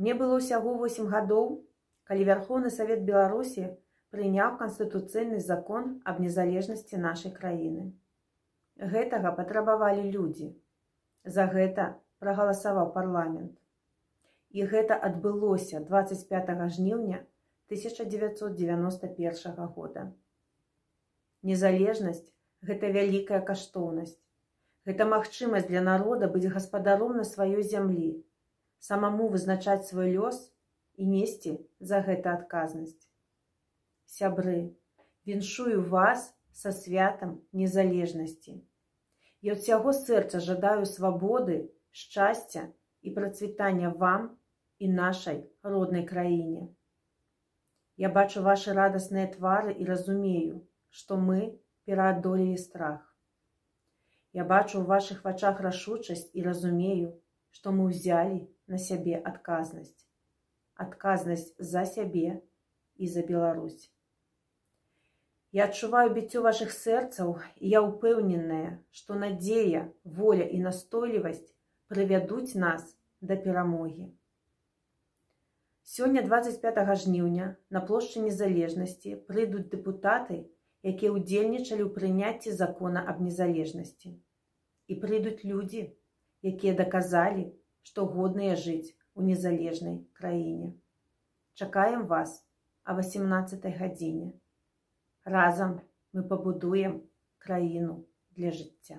Мне было ўсяго 8 гадоў, калі вярхоўны савет беларусі прыняў канстытуцыйны закон аб незалежнасці нашай краіны. Гэтага патрабавалі людзі. За гэта прагаласаваў парламент. І гэта адбылося 25 жніўня 1991 года. Незалежнасць гэта вялікая каштоўнасць. Гэта магчымасць для народа быць гаспадаром на сваёй зямлі самому вызначаць свой лёс і несці за гэта адказнасць. Сябры, віншую вас са святам незалежнасці. І ад сяго сэрца жадаю свабоды, шчасця і працвітання вам і нашай роднай краіне. Я бачу вашы радасныя твары і разумею, што мы пераадолелі страх. Я бачу ў вашых вачах рашучасць і разумею, што мы ўзялі на сябе адказнасць адказнасць за сябе і за Беларусь. Я адчуваю біццё вашых сэрцаў і я ўпэўненая што надзея воля і настойлівасць прывядуць нас да перамогі сёння 25 жніўня на плошчы незалежнасці прыйдуць дэпутаты якія ўдзельнічалі ў прыняцці закона аб незалежнасці. І прыйдуць людзі якія даказалі што годныя жыць у незалежнай краіне. Чакаем вас а 18 гадзіне. Разам мы пабудуем краіну для жыцця.